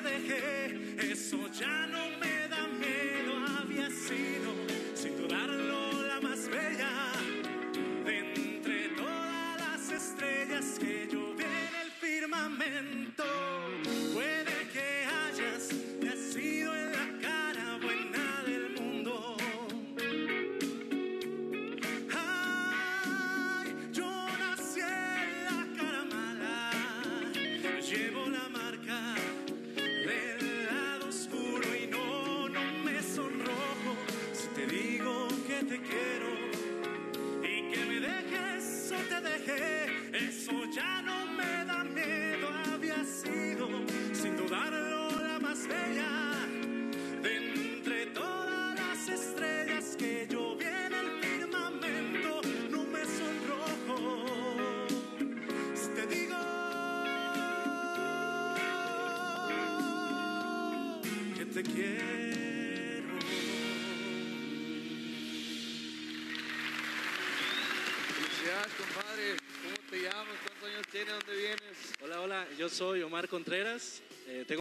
dejé, eso ya no me da miedo. Había sido, sin dudarlo, la más bella de entre todas las estrellas que yo en el firmamento. Te quiero. Felicidades, compadre. ¿Cómo te llamas? ¿Cuántos años tienes? ¿Dónde vienes? Hola, hola, yo soy Omar Contreras, eh, tengo